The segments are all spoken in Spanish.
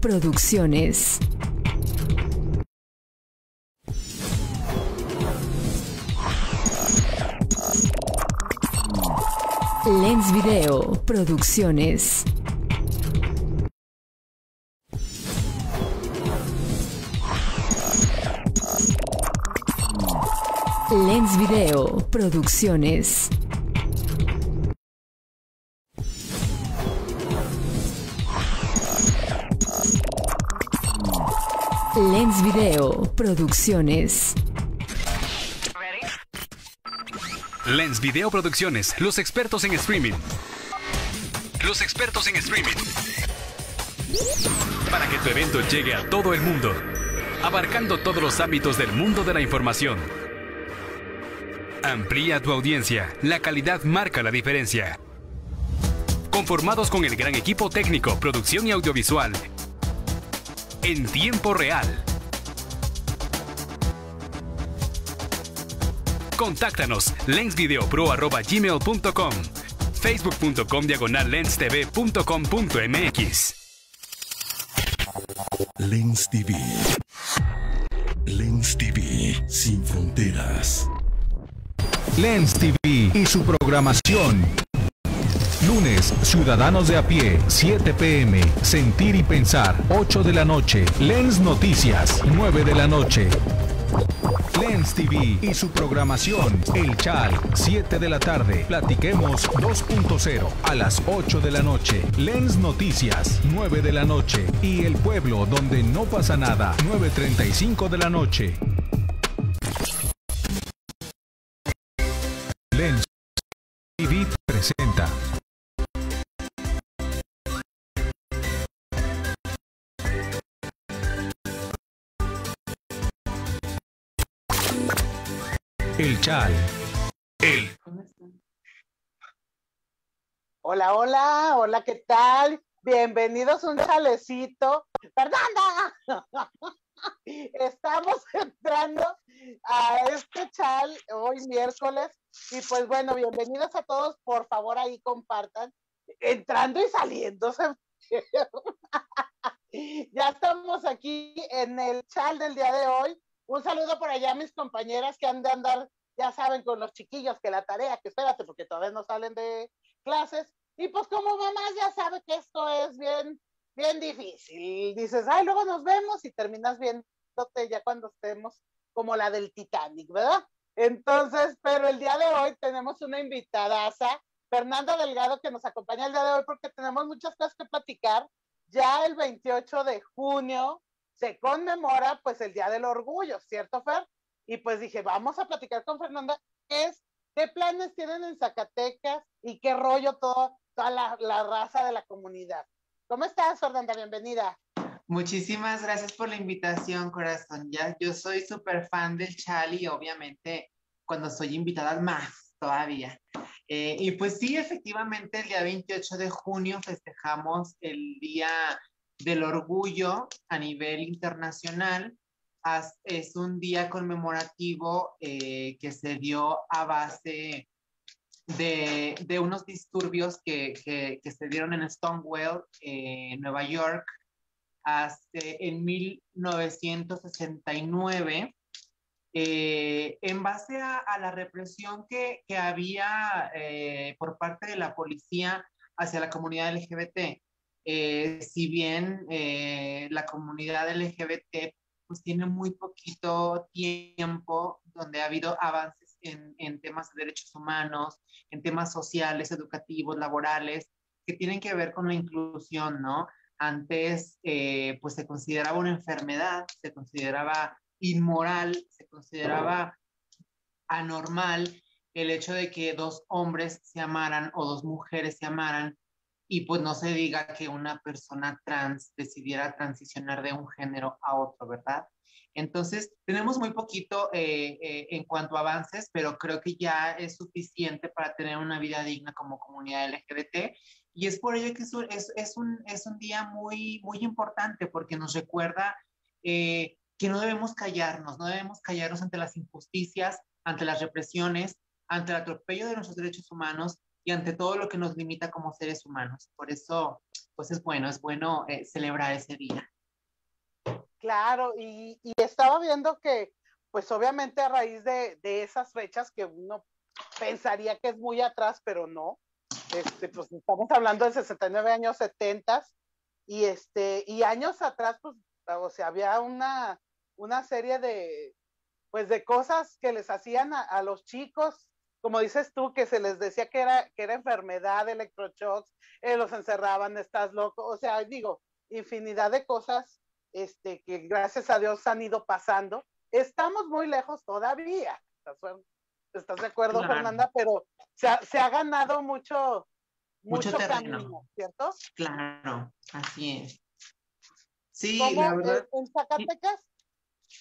Producciones. Lens Video Producciones. Lens Video Producciones. Lens Video Producciones. Lens Video Producciones, los expertos en streaming. Los expertos en streaming. Para que tu evento llegue a todo el mundo, abarcando todos los ámbitos del mundo de la información. Amplía tu audiencia, la calidad marca la diferencia. Conformados con el gran equipo técnico, producción y audiovisual. En tiempo real Contáctanos lensvideopro.gmail.com facebook.com diagonal lenstv.com.mx Lens TV. Lens TV sin fronteras. Lens TV y su programación. Lunes, Ciudadanos de a pie, 7 pm. Sentir y pensar, 8 de la noche. Lens Noticias, 9 de la noche. Lens TV y su programación. El Chal, 7 de la tarde. Platiquemos 2.0 a las 8 de la noche. Lens Noticias, 9 de la noche. Y El Pueblo, donde no pasa nada, 9.35 de la noche. El Chal. El. Hola, hola, hola, ¿qué tal? Bienvenidos a un chalecito. ¡Fernanda! Estamos entrando a este chal hoy miércoles y pues bueno, bienvenidos a todos. Por favor, ahí compartan. Entrando y saliéndose. ya estamos aquí en el chal del día de hoy un saludo por allá a mis compañeras que han de andar, ya saben, con los chiquillos que la tarea, que espérate, porque todavía no salen de clases. Y pues como mamás ya sabe que esto es bien, bien difícil. Dices, ay, luego nos vemos y terminas viéndote ya cuando estemos como la del Titanic, ¿verdad? Entonces, pero el día de hoy tenemos una invitada, Fernanda Delgado, que nos acompaña el día de hoy porque tenemos muchas cosas que platicar. Ya el 28 de junio se conmemora pues el Día del Orgullo, ¿cierto, Fer? Y pues dije, vamos a platicar con Fernanda, ¿qué, es, qué planes tienen en Zacatecas y qué rollo todo, toda la, la raza de la comunidad? ¿Cómo estás, Fernanda? Bienvenida. Muchísimas gracias por la invitación, corazón. Ya, yo soy súper fan del Chali, obviamente, cuando soy invitada más todavía. Eh, y pues sí, efectivamente, el día 28 de junio festejamos el Día del Orgullo a nivel internacional. Es un día conmemorativo eh, que se dio a base de, de unos disturbios que, que, se dieron en Stonewall, eh, Nueva York, en 1969. Eh, en base a, la represión que, que había por parte de la policía hacia la comunidad LGBT. Eh, si bien eh, la comunidad LGBT pues tiene muy poquito tiempo donde ha habido avances en, en, temas de derechos humanos, en temas sociales, educativos, laborales, que tienen que ver con la inclusión, ¿no? Antes, eh, pues se consideraba una enfermedad, se consideraba inmoral, se consideraba anormal el hecho de que dos hombres se amaran o dos mujeres se amaran y pues no se diga que una persona trans decidiera transicionar de un género a otro, ¿verdad? Entonces, tenemos muy poquito eh, eh, en cuanto a avances, pero creo que ya es suficiente para tener una vida digna como comunidad LGBT. Y es por ello que es, es, es, un, es un, día muy, muy importante porque nos recuerda eh, que no debemos callarnos, no debemos callarnos ante las injusticias, ante las represiones, ante el atropello de nuestros derechos humanos y ante todo lo que nos limita como seres humanos. Por eso, pues es bueno, es bueno eh, celebrar ese día. Claro, y, y, estaba viendo que, pues obviamente a raíz de, de, esas fechas que uno pensaría que es muy atrás, pero no, este, pues estamos hablando de 69 años 70 y este, y años atrás, pues, o sea, había una, una serie de, pues de cosas que les hacían a, a los chicos como dices tú, que se les decía que era, que era enfermedad, electroshocks, eh, los encerraban, estás loco, o sea, digo, infinidad de cosas este, que gracias a Dios han ido pasando. Estamos muy lejos todavía, ¿estás, de acuerdo, Fernanda? Pero se ha, se ha ganado mucho, mucho, mucho camino, ¿cierto? Claro, así es. Sí, la verdad. En Zacatecas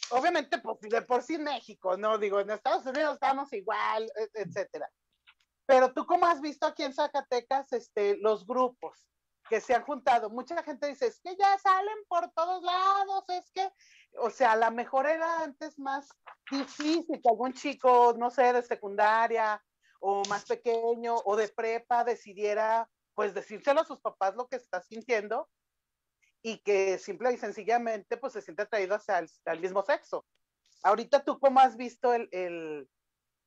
obviamente, pues de por sí México, ¿no? Digo, en Estados Unidos estamos igual, e, etcétera. Pero tú, ¿cómo has visto aquí en Zacatecas este, los grupos que se han juntado? Mucha gente dice, es que ya salen por todos lados, es que, o sea, a lo mejor era antes más difícil que algún chico, no sé, de secundaria o más pequeño o de prepa decidiera, pues, decírselo a sus papás lo que está sintiendo y que simple y sencillamente pues se siente atraído hacia el, mismo sexo. Ahorita tú cómo has visto el, el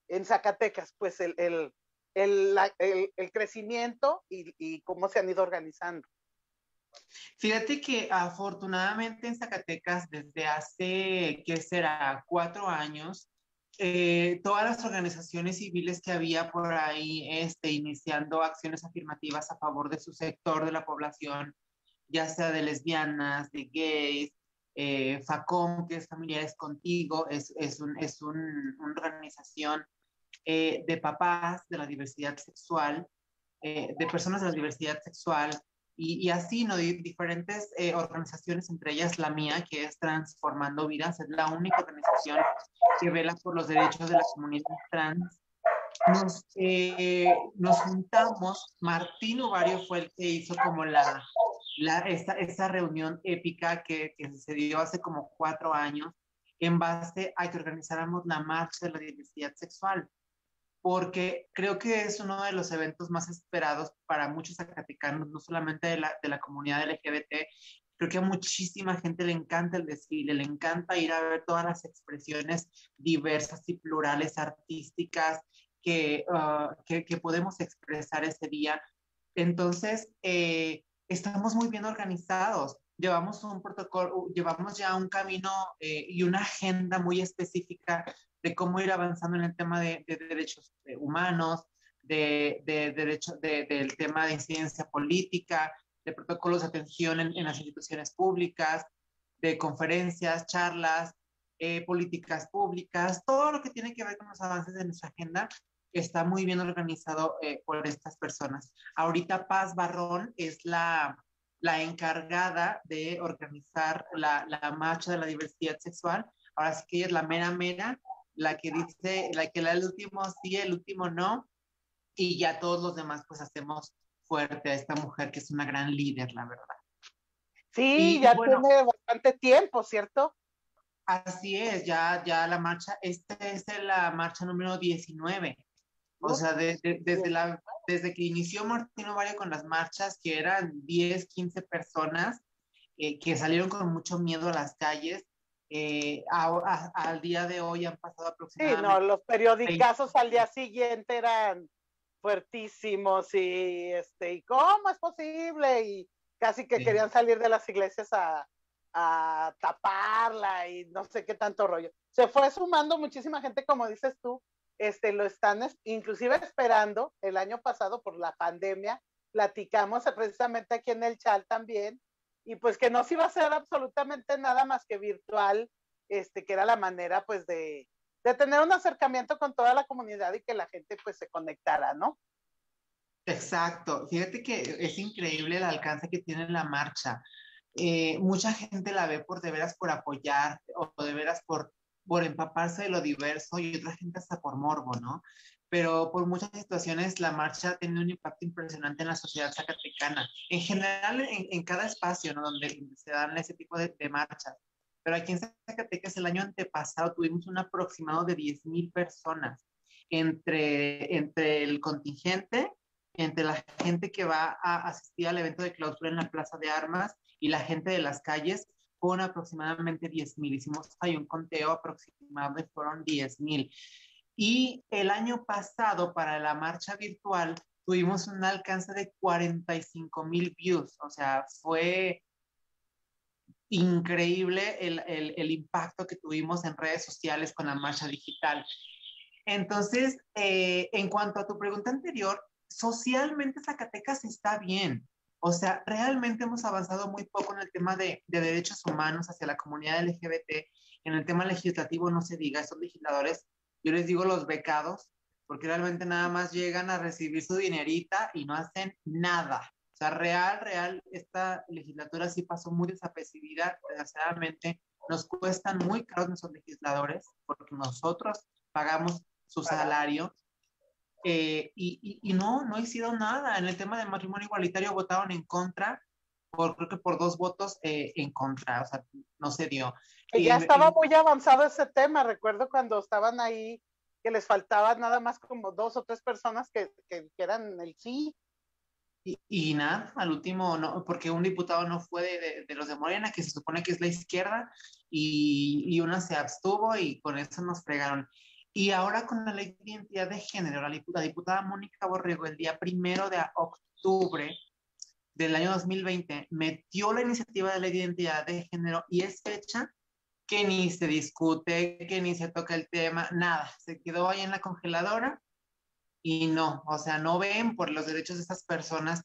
en Zacatecas, pues el, el, el crecimiento y, y, cómo se han ido organizando. Fíjate que afortunadamente en Zacatecas desde hace, ¿qué será?, cuatro años, eh, todas las organizaciones civiles que había por ahí este, iniciando acciones afirmativas a favor de su sector de la población, ya sea de lesbianas, de gays, eh, FACOM, que es Familiares Contigo, es, es, un, es un, una organización eh, de papás de la diversidad sexual, eh, de personas de la diversidad sexual, y, y así, ¿no? diferentes eh, organizaciones, entre ellas la mía, que es Transformando Vidas, es la única organización que vela por los derechos de la comunidad trans. Nos, eh, nos juntamos, Martín Uvario fue el que hizo como la, la, esa, reunión épica que, que sucedió hace como cuatro años en base a que organizáramos la marcha de la diversidad sexual, porque creo que es uno de los eventos más esperados para muchos zacatecanos, no solamente de la, de la comunidad LGBT, creo que a muchísima gente le encanta el desfile, le encanta ir a ver todas las expresiones diversas y plurales artísticas que, uh, que, que, podemos expresar ese día. Entonces, eh, estamos muy bien organizados. Llevamos un protocolo, llevamos ya un camino eh, y una agenda muy específica de cómo ir avanzando en el tema de, de derechos eh, humanos, de, de derecho, del tema de incidencia política, de protocolos de atención en, en las instituciones públicas, de conferencias, charlas, eh, políticas públicas, todo lo que tiene que ver con los avances de nuestra agenda está muy bien organizado eh, por estas personas. Ahorita Paz Barrón es la, la encargada de organizar la, la, marcha de la diversidad sexual. Ahora sí que ella es la mera mera, la que dice, la que le da el último sí, el último no, y ya todos los demás pues hacemos fuerte a esta mujer que es una gran líder, la verdad. Sí, y, ya bueno, tiene bastante tiempo, ¿cierto? Así es, ya, ya la marcha, esta es la marcha número 19. O sea, de, de, desde, la, desde que inició Martín Ovario con las marchas, que eran 10, 15 personas eh, que salieron con mucho miedo a las calles, eh, a, a, al día de hoy han pasado aproximadamente. Sí, no, los periodicazos 20. al día siguiente eran fuertísimos y, este, ¿y cómo es posible? Y casi que sí. querían salir de las iglesias a, a taparla y no sé qué tanto rollo. Se fue sumando muchísima gente, como dices tú, este, lo están inclusive esperando el año pasado por la pandemia, platicamos precisamente aquí en el chat también, y pues que no se iba a hacer absolutamente nada más que virtual, este, que era la manera pues de, de tener un acercamiento con toda la comunidad y que la gente pues se conectara, ¿no? Exacto, fíjate que es increíble el alcance que tiene la marcha. Eh, mucha gente la ve por de veras por apoyar o de veras por por empaparse de lo diverso y otra gente hasta por morbo, ¿no? Pero por muchas situaciones la marcha tiene un impacto impresionante en la sociedad zacatecana, en general en, en cada espacio, ¿no? Donde, se dan ese tipo de, de, marchas. Pero aquí en Zacatecas el año antepasado tuvimos un aproximado de 10.000 personas entre, entre el contingente entre la gente que va a asistir al evento de clausura en la Plaza de Armas y la gente de las calles, con aproximadamente 10 mil. Hicimos hay un conteo aproximado y fueron 10 mil. Y el año pasado, para la marcha virtual, tuvimos un alcance de 45 mil views. O sea, fue increíble el, el, el, impacto que tuvimos en redes sociales con la marcha digital. Entonces, eh, en cuanto a tu pregunta anterior, socialmente Zacatecas está bien. O sea, realmente hemos avanzado muy poco en el tema de, de, derechos humanos hacia la comunidad LGBT. En el tema legislativo no se diga, esos legisladores, yo les digo los becados, porque realmente nada más llegan a recibir su dinerita y no hacen nada. O sea, real, real, esta legislatura sí pasó muy desapercibida, desgraciadamente. Nos cuestan muy caros nuestros legisladores, porque nosotros pagamos su salario. Eh, y, y, no, no hicieron nada. En el tema del matrimonio igualitario votaron en contra, por, creo que por dos votos eh, en contra, o sea, no se dio. Que ya estaba muy avanzado ese tema, recuerdo cuando estaban ahí, que les faltaban nada más como dos o tres personas que, que, que eran el sí, y, y, nada, al último, no, porque un diputado no fue de, de, los de Morena, que se supone que es la izquierda, y, y, una se abstuvo y con eso nos fregaron. Y ahora con la ley de identidad de género, la, la diputada Mónica Borrego, el día primero de octubre del año 2020, metió la iniciativa de ley de identidad de género y es fecha que ni se discute, que ni se toca el tema, nada, se quedó ahí en la congeladora y no, o sea, no ven por los derechos de estas personas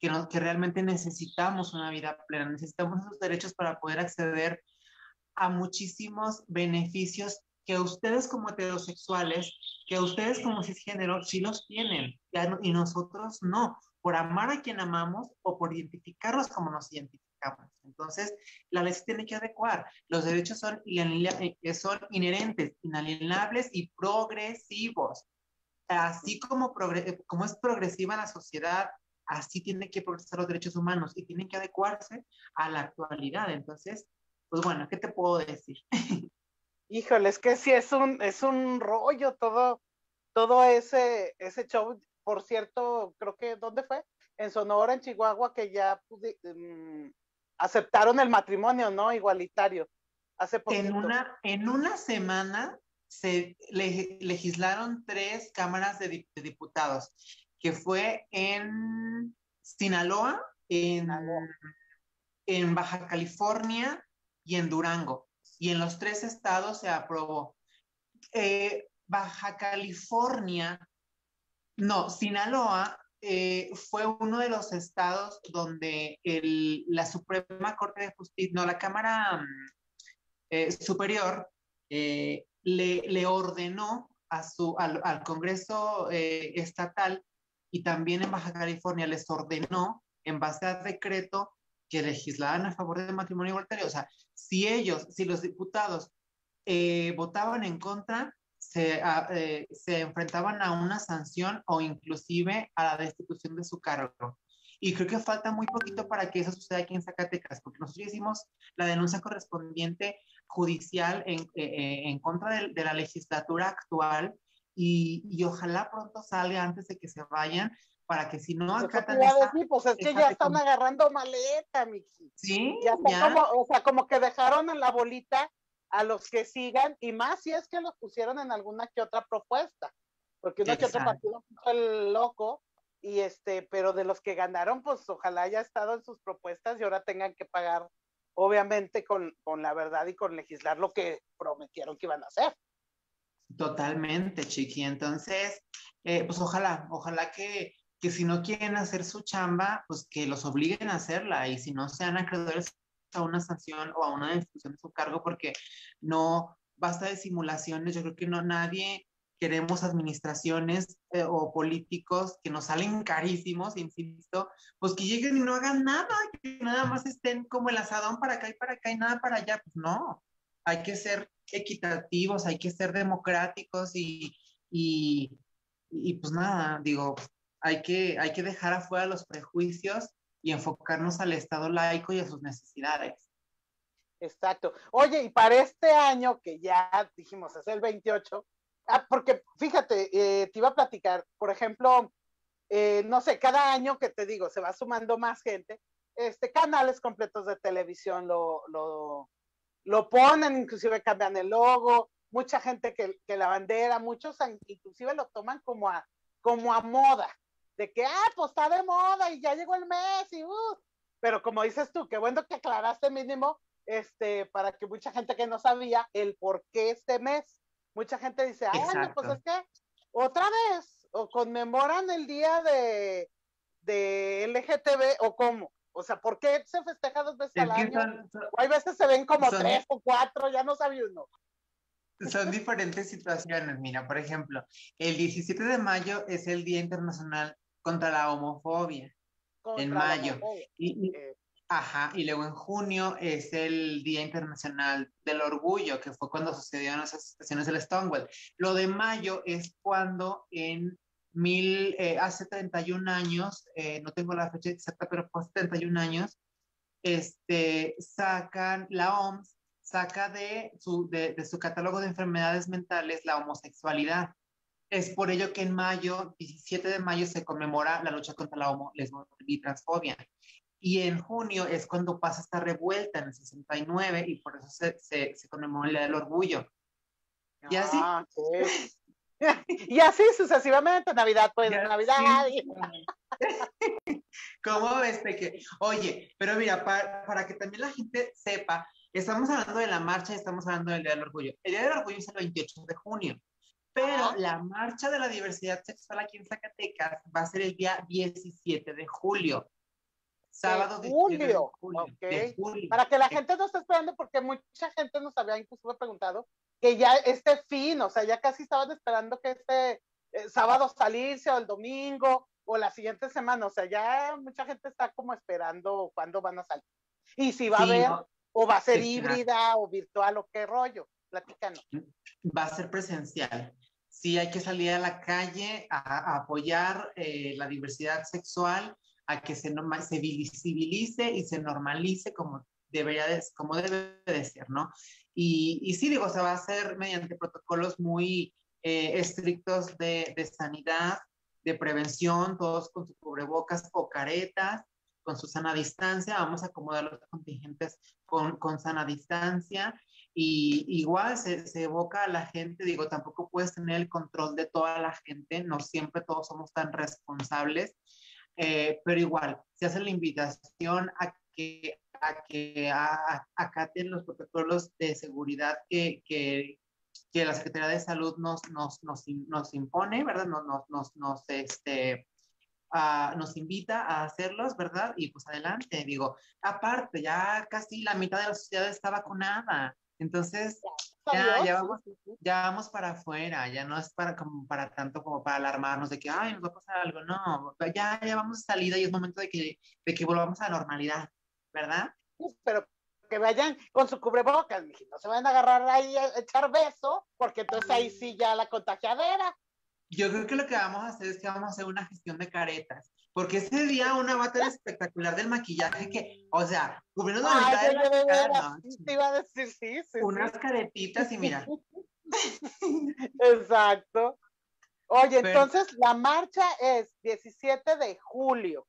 que, no, que realmente necesitamos una vida plena, necesitamos esos derechos para poder acceder a muchísimos beneficios que ustedes como heterosexuales, que ustedes como cisgénero sí los tienen y nosotros no, por amar a quien amamos o por identificarlos como nos identificamos. Entonces, la ley se tiene que adecuar. Los derechos son, eh, son inherentes, inalienables y progresivos así como, como es progresiva la sociedad, así tiene que progresar los derechos humanos y tienen que adecuarse a la actualidad. Entonces, pues bueno, ¿qué te puedo decir? Híjole, es que sí es un, es un rollo todo, todo ese, ese show. Por cierto, creo que, ¿dónde fue? En Sonora, en Chihuahua, que ya pude, um, aceptaron el matrimonio, ¿no? Igualitario. Hace en una, en una semana se le, legislaron tres cámaras de, de, diputados, que fue en Sinaloa, en, en Baja California y en Durango. Y en los tres estados se aprobó. Eh, Baja California, no, Sinaloa eh, fue uno de los estados donde el, la Suprema Corte de Justicia, no, la Cámara eh, Superior, le, le ordenó a su, al, al Congreso estatal y también en Baja California les ordenó, en base a decreto, que legislaran a favor del matrimonio igualitario. O sea, si ellos, si los diputados eh, votaban en contra, se, a, eh, se enfrentaban a una sanción o inclusive a la destitución de su cargo. Y creo que falta muy poquito para que eso suceda aquí en Zacatecas, porque nosotros hicimos la denuncia correspondiente judicial en, eh, eh, en contra de, de, la legislatura actual y, y, ojalá pronto salga antes de que se vayan para que si no acatan esa, decir, pues es que ya están agarrando maleta, Miki. Sí, ya, ya. Como, o sea, como que dejaron en la bolita a los que sigan y más si es que los pusieron en alguna que otra propuesta, porque una que otro partido puso el loco y este, pero de los que ganaron, pues ojalá haya estado en sus propuestas y ahora tengan que pagar, obviamente, con, con la verdad y con legislar lo que prometieron que iban a hacer. Totalmente, Chiqui. Entonces, eh, pues ojalá, ojalá que, que si no quieren hacer su chamba, pues que los obliguen a hacerla y si no sean acreedores a una sanción o a una destitución de su cargo porque no basta de simulaciones, yo creo que no nadie queremos administraciones eh, o políticos que nos salen carísimos, insisto, pues que lleguen y no hagan nada, que nada más estén como el asadón para acá y para acá y nada para allá. Pues no, hay que ser equitativos, hay que ser democráticos y, y, y pues nada, digo, hay que, hay que dejar afuera los prejuicios y enfocarnos al Estado laico y a sus necesidades. Exacto. Oye, y para este año, que ya dijimos es el 28, Ah, porque fíjate, eh, te iba a platicar, por ejemplo, eh, no sé, cada año que te digo, se va sumando más gente, este, canales completos de televisión lo, lo, lo ponen, inclusive cambian el logo, mucha gente que, que, la bandera, muchos inclusive lo toman como a, como a moda, de que, ah, pues está de moda y ya llegó el mes y, uh, pero como dices tú, qué bueno que aclaraste mínimo, este, para que mucha gente que no sabía el por qué este mes, mucha gente dice, ah, pues es que otra vez, o conmemoran el día de, de LGTB, o cómo. O sea, ¿por qué se festeja dos veces al año? o hay veces se ven como tres o cuatro, ya no sabía uno. Son diferentes situaciones. Mira, por ejemplo, el 17 de mayo es el Día Internacional contra la Homofobia. en mayo. Y, ajá, y luego en junio es el Día Internacional del Orgullo, que fue cuando sucedieron esas situaciones del Stonewall. Lo de mayo es cuando en mil, eh, hace 31 años, eh, no tengo la fecha exacta, pero hace 31 años, este, sacan, la OMS saca de su, de, de su catálogo de enfermedades mentales la homosexualidad. Es por ello que en mayo, 17 de mayo, se conmemora la lucha contra la homo, y transfobia. Y en junio es cuando pasa esta revuelta en el 69 y por eso se, se, se conmemora el Día del Orgullo. Y así. Ah, y así sucesivamente, Navidad, pues, Navidad. ¿Cómo ves, Peque? Oye, pero mira, para, para, que también la gente sepa, estamos hablando de la marcha y estamos hablando del Día del Orgullo. El Día del Orgullo es el 28 de junio, pero la marcha de la diversidad sexual aquí en Zacatecas va a ser el día 17 de julio. Sábado de julio. De julio. Para que la gente no esté esperando, porque mucha gente nos había incluso preguntado que ya este fin, o sea, ya casi estaban esperando que este eh, sábado salirse o el domingo o la siguiente semana, o sea, ya mucha gente está como esperando cuándo van a salir. Y si va a haber, o va a ser híbrida o virtual o qué rollo, platícanos. Va a ser presencial. Sí, hay que salir a la calle a, apoyar eh, la diversidad sexual, a que se, se visibilice y se normalice como debería de, como debe de ser, ¿no? Y, y sí, digo, o sea, va a ser mediante protocolos muy eh, estrictos de, de, sanidad, de prevención, todos con sus cubrebocas o caretas, con su sana distancia, vamos a acomodar los contingentes con, con sana distancia. Y igual se, se, evoca a la gente, digo, tampoco puedes tener el control de toda la gente, no siempre todos somos tan responsables, eh, pero igual se hace la invitación a que a que acaten los protocolos de seguridad que, que, que, la Secretaría de Salud nos, nos, nos, nos impone, ¿verdad? Nos, nos, nos, este, uh, nos invita a hacerlos, ¿verdad? Y pues adelante, digo, aparte, ya casi la mitad de la sociedad está vacunada, entonces ya, ya, vamos, ya vamos para afuera, ya no es para, como para tanto como para alarmarnos de que, ay, nos va a pasar algo, no, ya, ya vamos a salida y es momento de que, de que volvamos a la normalidad. ¿verdad? Pero que vayan con su cubrebocas, no se van a agarrar ahí a echar beso, porque entonces ahí sí ya la contagiadera. Yo creo que lo que vamos a hacer es que vamos a hacer una gestión de caretas, porque ese día una va a tener espectacular del maquillaje que, o sea, cubriendo la mitad de la cara, te iba a decir, sí, sí. Unas caretitas y mira. Exacto. Oye, entonces la marcha es 17 de julio.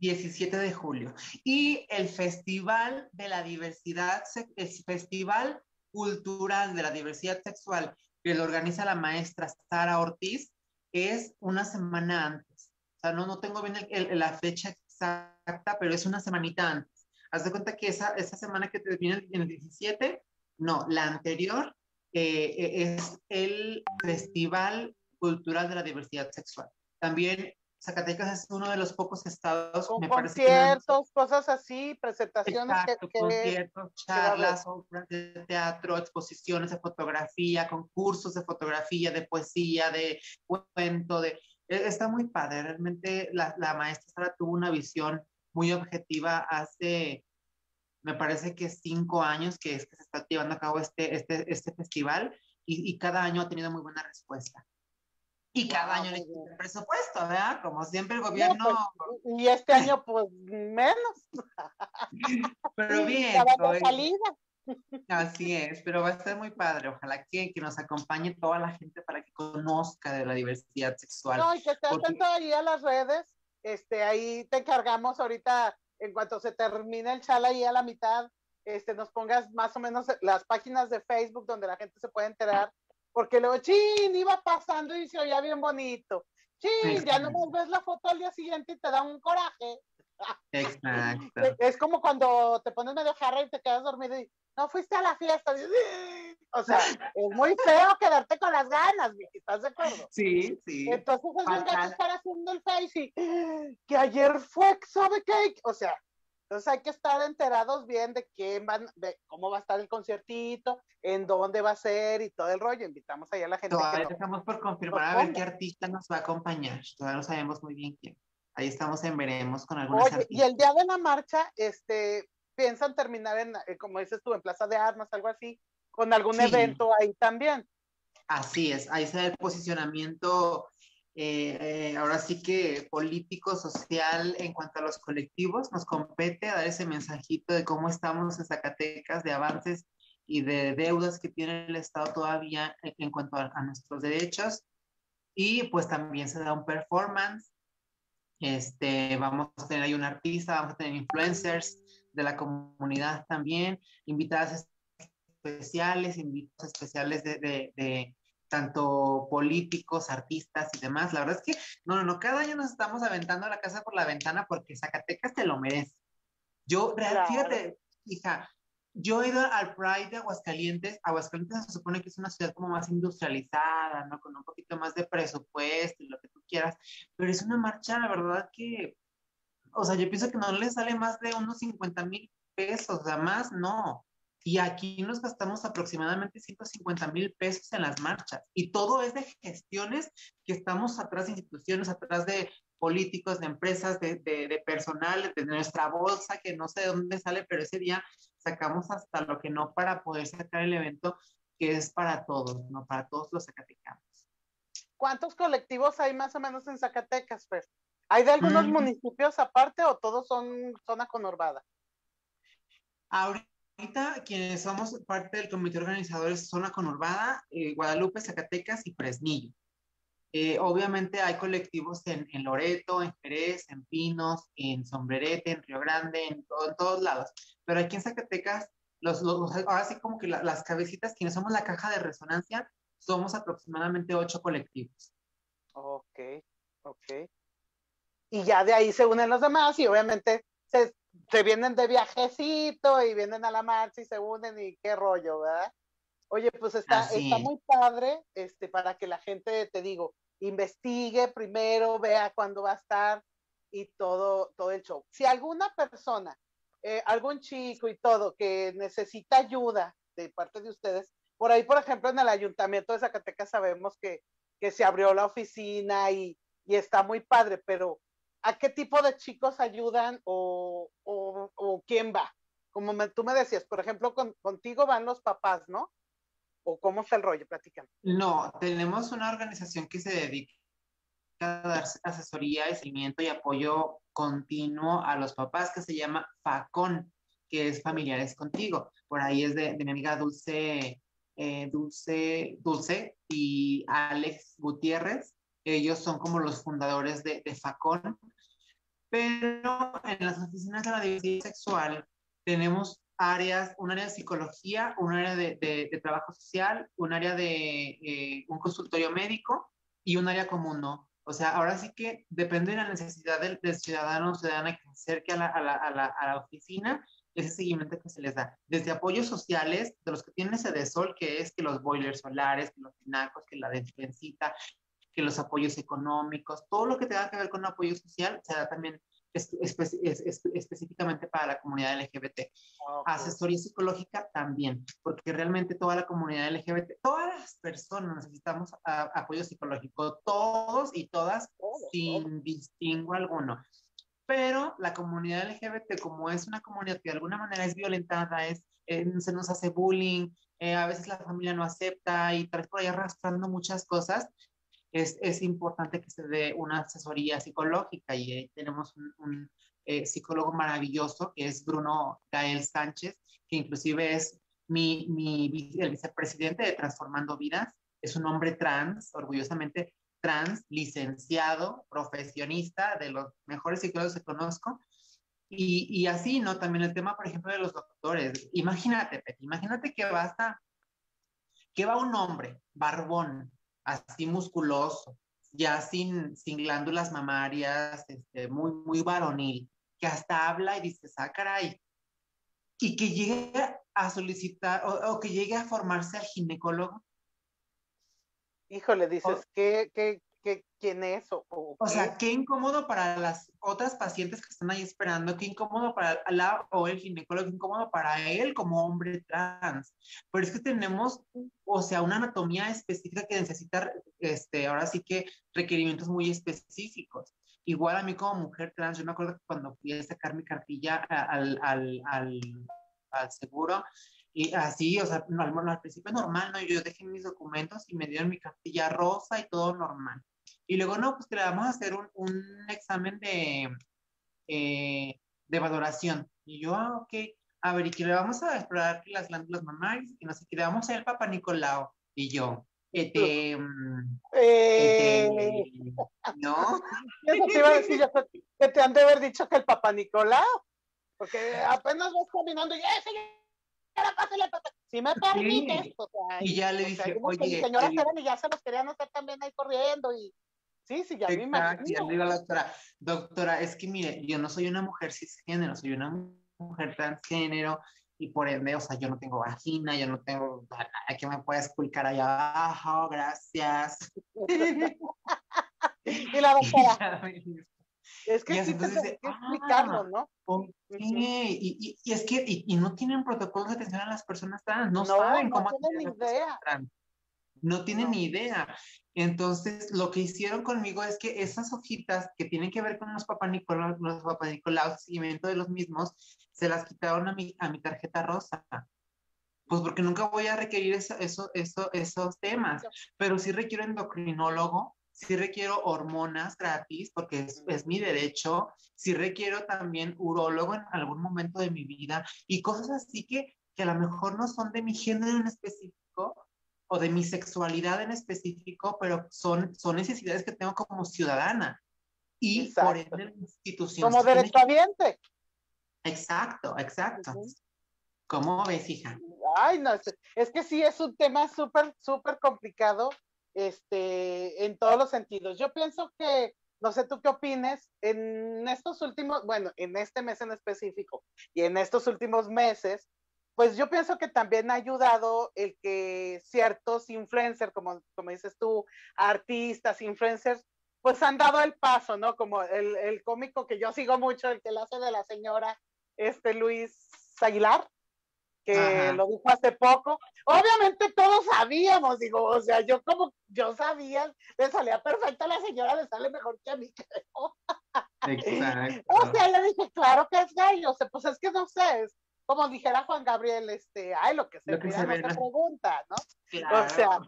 17 de julio. Y el Festival de la Diversidad, el Festival Cultural de la Diversidad Sexual que lo organiza la maestra Sara Ortiz es una semana antes. Sea, no, no tengo bien la fecha exacta, pero es una semanita antes. Haz de cuenta que esa, esa semana que te viene en el 17, no, la anterior eh, eh, es el Festival Cultural de la Diversidad Sexual. También Zacatecas es uno de los pocos estados, Con me conciertos, cosas así, presentaciones Exacto, que, conciertos, charlas, obras de teatro, exposiciones de fotografía, concursos de fotografía, de poesía, de cuento, de está muy padre. Realmente la, la maestra Sara tuvo una visión muy objetiva hace, me parece que cinco años que es que se está llevando a cabo este, este, este festival y, y cada año ha tenido muy buena respuesta. Y cada año le el presupuesto, ¿verdad? Como siempre el gobierno. Pues, y este año, pues menos. Pero bien. Pues, salida. Así es, pero va a ser muy padre. Ojalá que, que, nos acompañe toda la gente para que conozca de la diversidad sexual. No, y que esté atento ahí a las redes. Este, ahí te encargamos ahorita, en cuanto se termine el chala ahí a la mitad, este, nos pongas más o menos las páginas de Facebook donde la gente se puede enterar, porque luego, chin, iba pasando y se oía bien bonito. Chin, ya no ves la foto al día siguiente y te da un coraje. Exacto. Es como cuando te pones medio jarra y te quedas dormido y no fuiste a la fiesta. O sea, es muy feo quedarte con las ganas, ¿estás de acuerdo? Sí, sí. Entonces es bien que estar haciendo el face y que ayer fue, ¿sabe qué? O sea, entonces hay que estar enterados bien de quién van, de cómo va a estar el conciertito, en dónde va a ser y todo el rollo. Invitamos ahí a la gente. Todavía estamos por confirmar a ver qué artista nos va a acompañar. Todavía no sabemos muy bien quién. Ahí estamos en veremos con algunos Oye, y el día de la marcha, este, piensan terminar en, eh, como dices tú, en Plaza de Armas, algo así, con algún evento ahí también. Así es, ahí está el posicionamiento, eh, eh, ahora sí que político, social, en cuanto a los colectivos, nos compete dar ese mensajito de cómo estamos en Zacatecas, de avances y de deudas que tiene el Estado todavía en, cuanto a, a nuestros derechos. Y pues también se da un performance este, vamos a tener ahí un artista, vamos a tener influencers de la comunidad también, invitadas especiales, invitados especiales de, de, de, tanto políticos, artistas y demás. La verdad es que, no, no, no, cada año nos estamos aventando la casa por la ventana porque Zacatecas te lo merece. Yo, claro. fíjate, hija, yo he ido al Pride de Aguascalientes. Aguascalientes se supone que es una ciudad como más industrializada, ¿no? Con un poquito más de presupuesto y lo que tú quieras. Pero es una marcha, la verdad que, o sea, yo pienso que no le sale más de unos 50 mil pesos, o sea, más no. Y aquí nos gastamos aproximadamente 150 mil pesos en las marchas. Y todo es de gestiones que estamos atrás de instituciones, atrás de políticos, de empresas, de, de, de, personal, de nuestra bolsa, que no sé de dónde sale, pero ese día sacamos hasta lo que no para poder sacar el evento que es para todos, ¿no? Para todos los zacatecanos. ¿Cuántos colectivos hay más o menos en Zacatecas, Fer? ¿Hay de algunos mm. municipios aparte o todos son zona conurbada? Ahorita quienes somos parte del comité organizador es zona conurbada, eh, Guadalupe, Zacatecas y Fresnillo. Eh, obviamente hay colectivos en, en, Loreto, en Jerez, en Pinos, en Sombrerete, en Río Grande, en, todo, en todos lados. Pero aquí en Zacatecas, los, los, ahora sí como que la, las cabecitas, quienes somos la caja de resonancia, somos aproximadamente ocho colectivos. Ok, ok. Y ya de ahí se unen los demás y obviamente se, se vienen de viajecito y vienen a la marcha y se unen y qué rollo, ¿verdad? Oye, pues está, está muy padre este, para que la gente, te digo, investigue primero, vea cuándo va a estar y todo, todo el show. Si alguna persona, eh, algún chico y todo que necesita ayuda de parte de ustedes, por ahí, por ejemplo, en el ayuntamiento de Zacatecas sabemos que, que se abrió la oficina y, y, está muy padre, pero ¿a qué tipo de chicos ayudan o, o, quién va? Como tú me decías, por ejemplo, con, contigo van los papás, ¿no? ¿O cómo está el rollo? Platícame. No, tenemos una organización que se dedica a dar asesoría, seguimiento y apoyo continuo a los papás que se llama FACON, que es Familiares Contigo. Por ahí es de, de mi amiga Dulce, eh, Dulce, Dulce y Alex Gutiérrez. Ellos son como los fundadores de, de FACON. Pero en las oficinas de la diversidad sexual tenemos áreas, un área de psicología, un área de, de, de trabajo social, un área de eh, un consultorio médico y un área común, ¿no? O sea, ahora sí que depende de la necesidad del, del ciudadano o ciudadana que se acerque a la, a, la, a, la, a la, oficina, ese seguimiento que se les da. Desde apoyos sociales, de los que tienen ese de sol, que es que los boilers solares, que los tinacos, que la despensita, que los apoyos económicos, todo lo que tenga que ver con apoyo social, se da también espe específicamente para la comunidad LGBT. Okay. Asesoría psicológica también, porque realmente toda la comunidad LGBT, todas las personas necesitamos apoyo psicológico, todos y todas, oh, sin oh. distingo alguno. Pero la comunidad LGBT, como es una comunidad que de alguna manera es violentada, es, eh, se nos hace bullying, eh, a veces la familia no acepta y vez por ahí arrastrando muchas cosas, es, es, importante que se dé una asesoría psicológica y tenemos un, un eh, psicólogo maravilloso que es Bruno Gael Sánchez, que inclusive es mi, mi, el vicepresidente de Transformando Vidas es un hombre trans, orgullosamente trans, licenciado, profesionista, de los mejores psicólogos que conozco. Y, y, así, ¿no? También el tema, por ejemplo, de los doctores. Imagínate, imagínate que basta, que va un hombre, barbón, así musculoso, ya sin, sin glándulas mamarias, este, muy, muy varonil, que hasta habla y dice, ah, caray, y que llegue a solicitar o, que llegue a formarse al ginecólogo. Híjole, dices, ¿qué, qué, qué, quién es? O, o, sea, qué incómodo para las otras pacientes que están ahí esperando, qué incómodo para la o el ginecólogo, qué incómodo para él como hombre trans. Pero es que tenemos, o sea, una anatomía específica que necesita, este, ahora sí que requerimientos muy específicos. Igual a mí como mujer trans, yo me acuerdo que cuando fui a sacar mi cartilla al, al, al, al seguro, y así, o sea, al, al principio normal, ¿no? Yo dejé mis documentos y me dieron mi cartilla rosa y todo normal. Y luego, no, pues que le vamos a hacer un, un examen de, eh, de valoración. Y yo, ah, ok, a ver, y que le vamos a explorar las glándulas mamarias, y no sé, que le vamos a hacer el Papa Nicolau. Y yo, este, eh, ¿no? Eso te iba a decir, que te han de haber dicho que el Papa Nicolau, porque apenas vas caminando y, ¡eh, señora, pásale, papá! Si me permites, o sea, y ya le dije, oye, señora el... y ya se los querían hacer también ahí corriendo y Sí, sí, ya me imagino. Digo doctora, doctora, es que mire, yo no soy una mujer cisgénero, soy una mujer transgénero, y por ende, o sea, yo no tengo vagina, yo no tengo, ¿a qué me puedes explicar allá abajo? Gracias. y la doctora. es que sí entonces, que explicarlo, ah, ¿no? Y, y, y, es que, y, no tienen protocolos de atención a las personas trans, no, saben cómo. No tienen ni idea. No tienen ni idea. Entonces, lo que hicieron conmigo es que esas hojitas que tienen que ver con los papá Nicolau, los papá Nicolau, seguimiento de los mismos, se las quitaron a mi, a mi tarjeta rosa. Pues porque nunca voy a requerir eso, eso, eso, esos temas, pero sí requiero endocrinólogo, sí requiero hormonas gratis, porque es, es, mi derecho, sí requiero también urólogo en algún momento de mi vida y cosas así que, que a lo mejor no son de mi género en específico o de mi sexualidad en específico, pero son, son necesidades que tengo como ciudadana y por ende la institución. Como derechohabiente. Exacto, exacto. ¿Cómo ves, hija? Ay, no, es, que sí es un tema súper, súper complicado este, en todos los sentidos. Yo pienso que, no sé tú qué opines, en estos últimos, bueno, en este mes en específico y en estos últimos meses, pues yo pienso que también ha ayudado el que ciertos influencers, como, como dices tú, artistas, influencers, pues han dado el paso, ¿no? Como el, el cómico que yo sigo mucho, el que le hace de la señora este Luis Aguilar, que lo dijo hace poco. Obviamente todos sabíamos, digo, o sea, yo como yo sabía, le salía perfecta a la señora, le sale mejor que a mí, creo. Exacto. o sea, le dije, claro que es gay, o sea, pues es que no sé, es como dijera Juan Gabriel, este, ay, lo que se, lo que se pregunta, ¿no? O sea,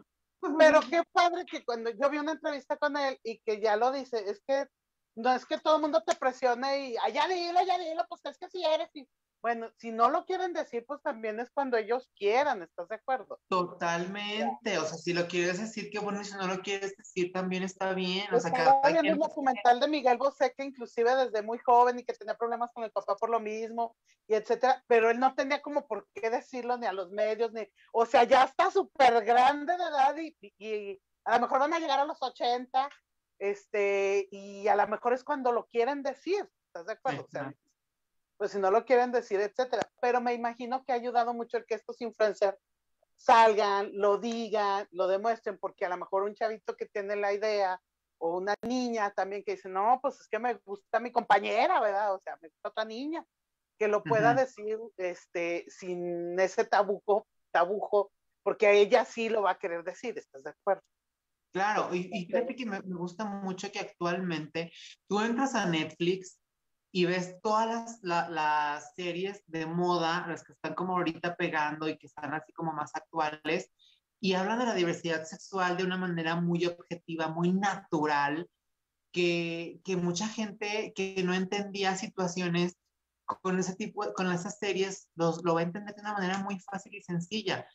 pero qué padre que cuando yo vi una entrevista con él y que ya lo dice, es que no es que todo el mundo te presione y allá dilo, ya dilo, pues es que si eres. Y, bueno, si no lo quieren decir, pues también es cuando ellos quieran, ¿estás de acuerdo? Totalmente, o sea, si lo quieres decir, qué bueno, y si no lo quieres decir, también está bien. O sea, Estaba viendo un documental de Miguel Bosé que inclusive desde muy joven y que tenía problemas con el papá por lo mismo, y etcétera, pero él no tenía como por qué decirlo ni a los medios, ni, o sea, ya está súper grande de edad y, y, a lo mejor van a llegar a los 80 este, y a lo mejor es cuando lo quieren decir, ¿estás de acuerdo? O sea, pues si no lo quieren decir, etcétera. Pero me imagino que ha ayudado mucho el que estos influencers salgan, lo digan, lo demuestren, porque a lo mejor un chavito que tiene la idea, o una niña también que dice, no, pues es que me gusta mi compañera, ¿verdad? O sea, me gusta otra niña, que lo pueda decir este, sin ese tabuco, tabujo, porque a ella sí lo va a querer decir, ¿estás de acuerdo? Claro, y, fíjate que me, gusta mucho que actualmente tú entras a Netflix y ves todas las, las, series de moda, las que están como ahorita pegando y que están así como más actuales, y hablan de la diversidad sexual de una manera muy objetiva, muy natural, que, que mucha gente que no entendía situaciones con ese tipo, con esas series, los, lo va a entender de una manera muy fácil y sencilla.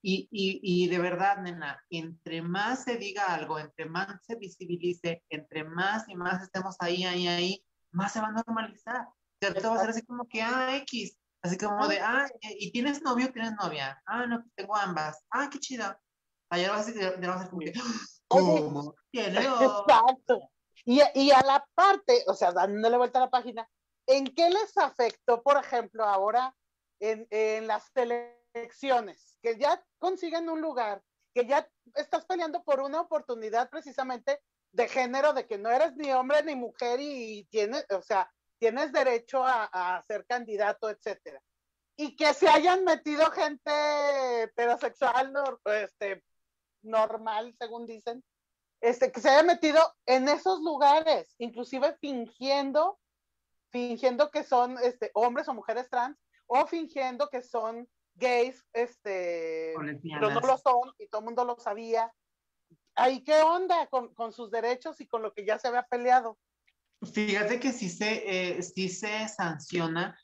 Y, y, y, de verdad, nena, entre más se diga algo, entre más se visibilice, entre más y más estemos ahí, ahí, ahí, más se va a normalizar. ¿Cierto? Va a ser así como que, ah, X, así como de, ah, ¿y tienes novio o tienes novia? Ah, no, tengo ambas. Ah, qué chido. Ayer va a ser, va a ser como que, ¿cómo? ¿Tiene Exacto. Y, y a la parte, o sea, dándole vuelta a la página, ¿en qué les afectó, por ejemplo, ahora en, en las elecciones? Que ya consiguen un lugar, que ya estás peleando por una oportunidad precisamente de género, de que no eres ni hombre ni mujer y tienes, o sea, tienes derecho a, a ser candidato, etcétera. Y que se hayan metido gente heterosexual, este, normal, según dicen, este, que se haya metido en esos lugares, inclusive fingiendo, fingiendo que son este, hombres o mujeres trans, o fingiendo que son gays, este, pero no lo son y todo el mundo lo sabía. ¿Ahí qué onda con, con, sus derechos y con lo que ya se había peleado? Fíjate que sí se, eh, sí se sanciona.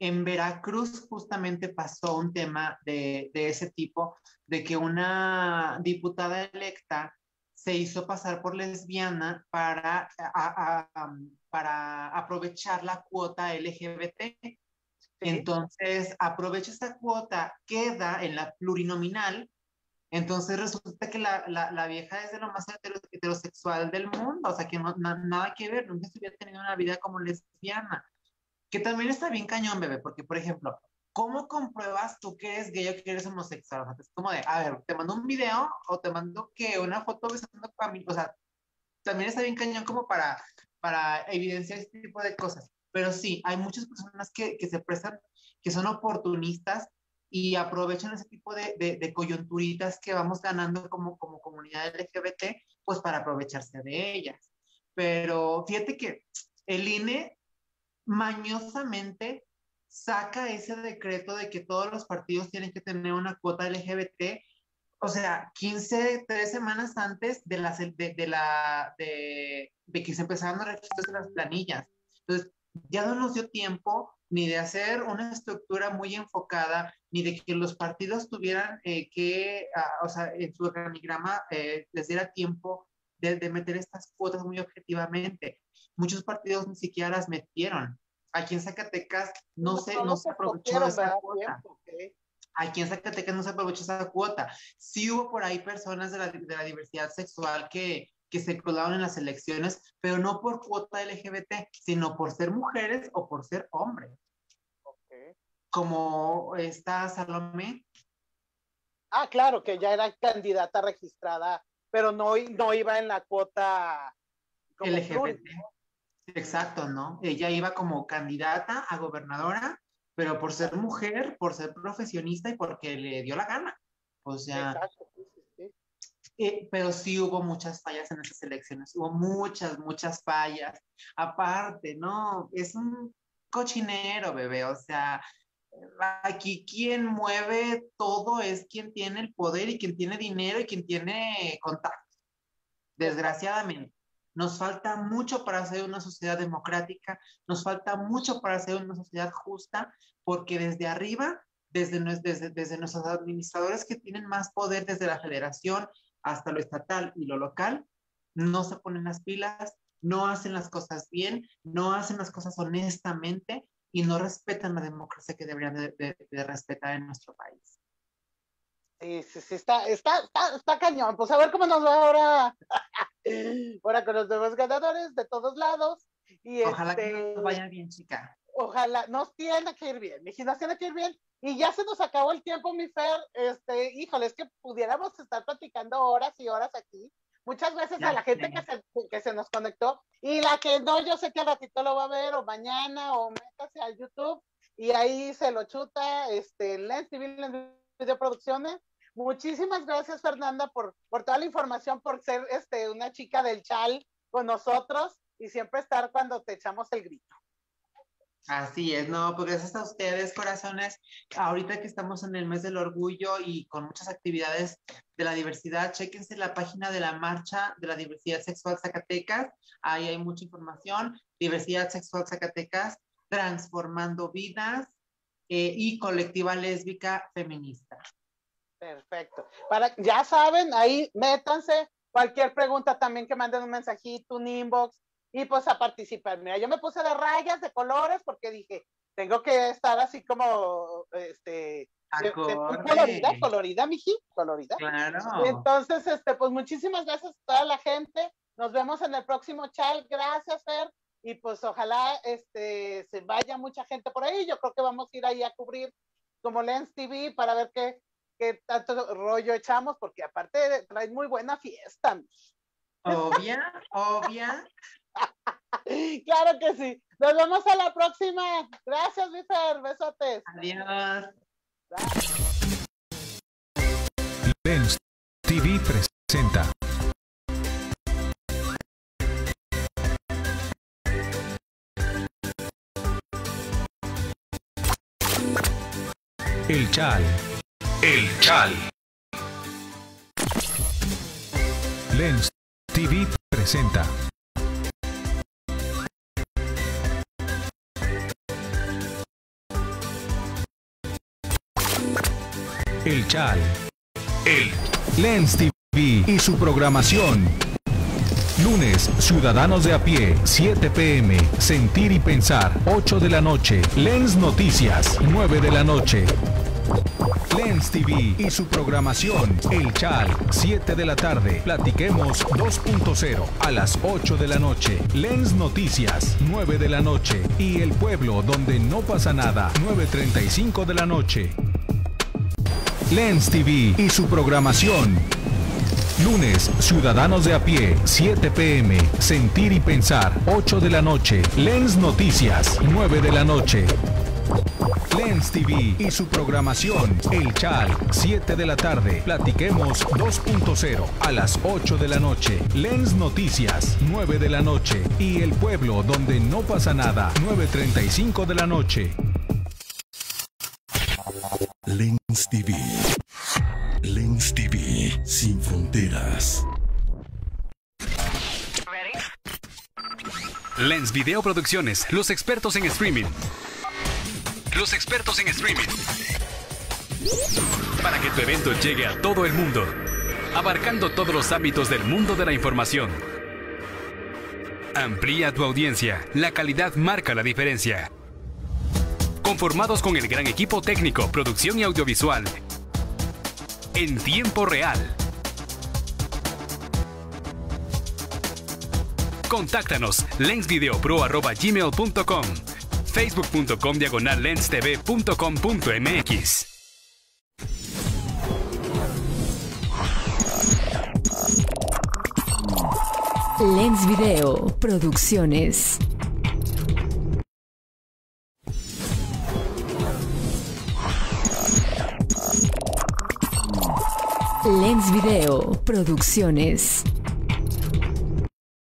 En Veracruz justamente pasó un tema de, de ese tipo, de que una diputada electa se hizo pasar por lesbiana para, a, a, para aprovechar la cuota LGBT. Entonces, aprovecha esa cuota, queda en la plurinominal, entonces resulta que la, la, la vieja es de lo más heterosexual del mundo, o sea, que no, na, nada que ver, nunca estuviera teniendo una vida como lesbiana. Que también está bien cañón, bebé, porque, por ejemplo, ¿cómo compruebas tú que eres gay o que eres homosexual? O sea, es como de, a ver, te mando un video o te mando que una foto besando a mí, o sea, también está bien cañón como para, para evidenciar este tipo de cosas. Pero sí, hay muchas personas que, que se prestan, que son oportunistas y aprovechan ese tipo de, de, de, coyunturitas que vamos ganando como, como comunidad LGBT, pues para aprovecharse de ellas. Pero fíjate que el INE mañosamente saca ese decreto de que todos los partidos tienen que tener una cuota LGBT, o sea, 15, 3 semanas antes de, las, de, de la, de, de, que se empezaron a registrar las planillas. Entonces, ya no nos dio tiempo ni de hacer una estructura muy enfocada, ni de que los partidos tuvieran eh, que, uh, o sea, en su organigrama eh, les diera tiempo de, de, meter estas cuotas muy objetivamente. Muchos partidos ni siquiera las metieron aquí en Zacatecas no, se, no se aprovechó esa cuota. Aquí en Zacatecas no se aprovechó esa cuota. Sí hubo por ahí personas de la, de la diversidad sexual que, que se colaron en las elecciones, pero no por cuota LGBT, sino por ser mujeres o por ser hombres. Okay. Como está Salomé. Ah, claro, que ya era candidata registrada, pero no, no iba en la cuota LGBT. Exacto, ¿no? Ella iba como candidata a gobernadora, pero por ser mujer, por ser profesionista y porque le dio la gana. O sea, Exacto. Eh, pero sí hubo muchas fallas en esas elecciones, hubo muchas, muchas fallas. Aparte, ¿no? Es un cochinero, bebé, o sea, aquí quien mueve todo es quien tiene el poder y quien tiene dinero y quien tiene contacto, desgraciadamente. Nos falta mucho para ser una sociedad democrática, nos falta mucho para ser una sociedad justa, porque desde arriba, desde, desde, desde nuestros administradores que tienen más poder desde la federación hasta lo estatal y lo local, no se ponen las pilas, no hacen las cosas bien, no hacen las cosas honestamente y no respetan la democracia que deberían de, de, de respetar en nuestro país. Sí, sí, sí, está, está, está, está, cañón. Pues a ver cómo nos va ahora. ahora con los nuevos ganadores de todos lados. Y ojalá este, que nos vaya bien, chica. Ojalá, nos tiene que ir bien. Mi nos tiene que ir bien. Y ya se nos acabó el tiempo, mi Fer. Este, híjole, es que pudiéramos estar platicando horas y horas aquí. Muchas ya, a la gente que se, que se, nos conectó y la que no, yo sé que al ratito lo va a ver o mañana o métase al YouTube y ahí se lo chuta, este, Lens TV, Lens Videoproducciones. Muchísimas gracias, Fernanda, por, por toda la información, por ser este, una chica del chal con nosotros y siempre estar cuando te echamos el grito. Así es, no, pues gracias a ustedes, corazones. Ahorita que estamos en el mes del orgullo y con muchas actividades de la diversidad, chéquense la página de la marcha de la diversidad sexual Zacatecas. Ahí hay mucha información. Diversidad sexual Zacatecas transformando vidas eh, y colectiva lésbica feminista. Perfecto. Para, ya saben, ahí métanse. Cualquier pregunta también que manden un mensajito, un inbox y pues a participar. Mira, yo me puse de rayas, de colores, porque dije, tengo que estar así como, este, colorida, colorida, miji, colorida. Claro. Entonces, este, pues muchísimas gracias a toda la gente. Nos vemos en el próximo chat. Gracias, Fer. Y pues ojalá este, se vaya mucha gente por ahí. Yo creo que vamos a ir ahí a cubrir como Lens TV para ver qué, qué tanto rollo echamos, porque aparte trae muy buena fiesta. Obvia, obvia. claro que sí. Nos vemos a la próxima. Gracias, Fer. Besotes. Adiós. Lens TV presenta. El Chal. El Chal. Lens TV presenta. El Chal. El Lens TV y su programación. Lunes, Ciudadanos de a pie, 7 pm, Sentir y Pensar, 8 de la noche, Lens Noticias, 9 de la noche. Lens TV y su programación, El Chal, 7 de la tarde, Platiquemos 2.0 a las 8 de la noche, Lens Noticias, 9 de la noche y El Pueblo donde no pasa nada, 9.35 de la noche. Lens TV y su programación. Lunes, Ciudadanos de a pie, 7 pm, Sentir y Pensar, 8 de la noche, Lens Noticias, 9 de la noche. Lens TV y su programación, El Chal, 7 de la tarde, Platiquemos 2.0 a las 8 de la noche, Lens Noticias, 9 de la noche y El Pueblo donde no pasa nada, 9.35 de la noche. Lens TV. Lens TV sin fronteras. Lens Video Producciones, los expertos en streaming. Los expertos en streaming. Para que tu evento llegue a todo el mundo, abarcando todos los ámbitos del mundo de la información. Amplía tu audiencia, la calidad marca la diferencia. Conformados con el gran equipo técnico, producción y audiovisual. En tiempo real. Contáctanos lensvideopro.gmail.com facebook.com diagonal lenstv.com.mx Lens Video Producciones. Lens Video Producciones.